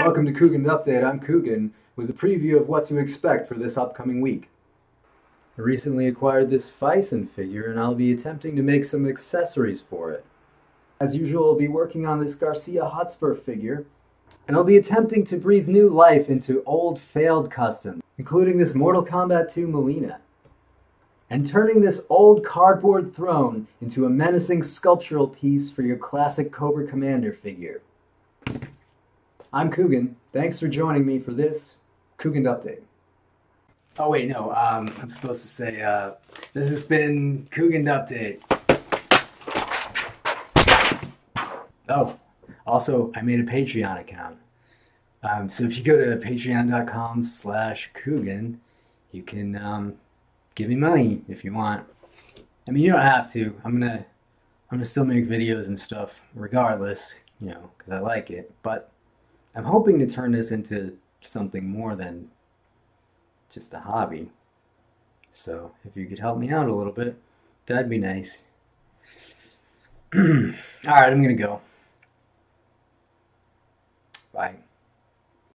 Welcome to Cougend Update. I'm Cougan with a preview of what to expect for this upcoming week. I recently acquired this Phison figure and I'll be attempting to make some accessories for it. As usual, I'll be working on this Garcia Hotspur figure and I'll be attempting to breathe new life into old failed customs, including this Mortal Kombat 2 Mileena and turning this old cardboard throne into a menacing sculptural piece for your classic Cobra Commander figure. I'm Cougan. Thanks for joining me for this Cougend Update. Oh wait, no, um, I'm supposed to say, uh, this has been Cougend Update. Oh, also, I made a Patreon account. Um, so if you go to patreon.com slash Cougan, you can, um, give me money if you want. I mean, you don't have to. I'm gonna, I'm gonna still make videos and stuff regardless, you know, because I like it. But I'm hoping to turn this into something more than just a hobby. So if you could help me out a little bit, that'd be nice. All right, I'm gonna go. Bye.